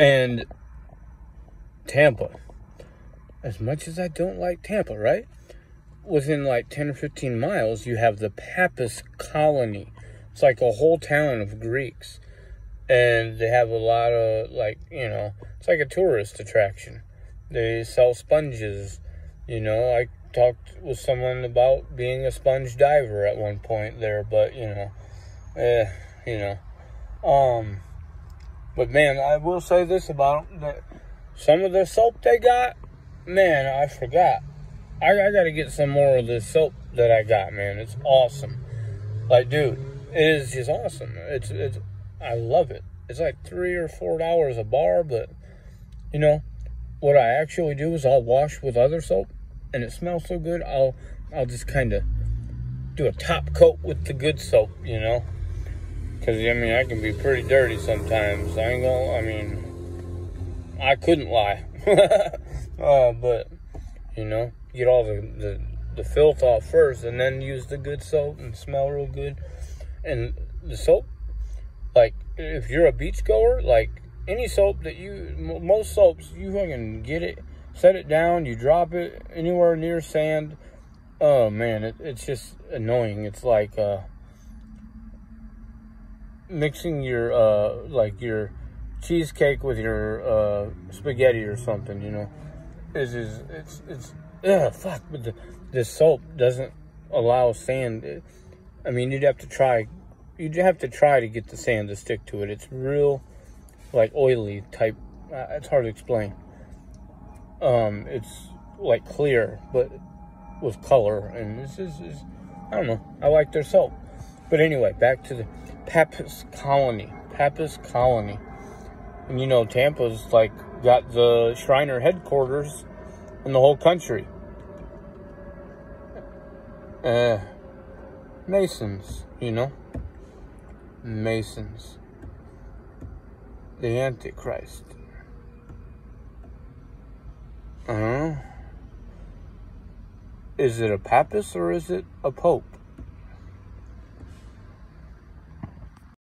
And Tampa. As much as I don't like Tampa, right? Within like 10 or 15 miles, you have the Pappas colony. It's like a whole town of Greeks. And they have a lot of, like, you know, it's like a tourist attraction. They sell sponges. You know, I talked with someone about being a sponge diver at one point there, but, you know, eh, you know. Um, but man, I will say this about them that some of the soap they got, man, I forgot. I, I got to get some more of this soap that I got, man. It's awesome. Like, dude, it is just awesome. It's it's I love it. It's like three or four dollars a bar, but you know what I actually do is I'll wash with other soap, and it smells so good. I'll I'll just kind of do a top coat with the good soap, you know. Because, I mean, I can be pretty dirty sometimes. I ain't gonna, I mean, I couldn't lie. uh, but, you know, get all the, the, the filth off first and then use the good soap and smell real good. And the soap, like, if you're a beach goer, like, any soap that you, most soaps, you fucking get it, set it down, you drop it anywhere near sand. Oh, man, it, it's just annoying. It's like, uh, mixing your uh like your cheesecake with your uh spaghetti or something, you know. Is is it's it's yeah fuck but the the soap doesn't allow sand I mean you'd have to try you'd have to try to get the sand to stick to it. It's real like oily type uh, it's hard to explain. Um it's like clear but with color and this is, is I don't know. I like their soap. But anyway, back to the Papist colony. Papist colony. And you know, Tampa's like got the Shriner headquarters in the whole country. Uh, Masons, you know? Masons. The Antichrist. Uh huh. Is it a papist or is it a pope?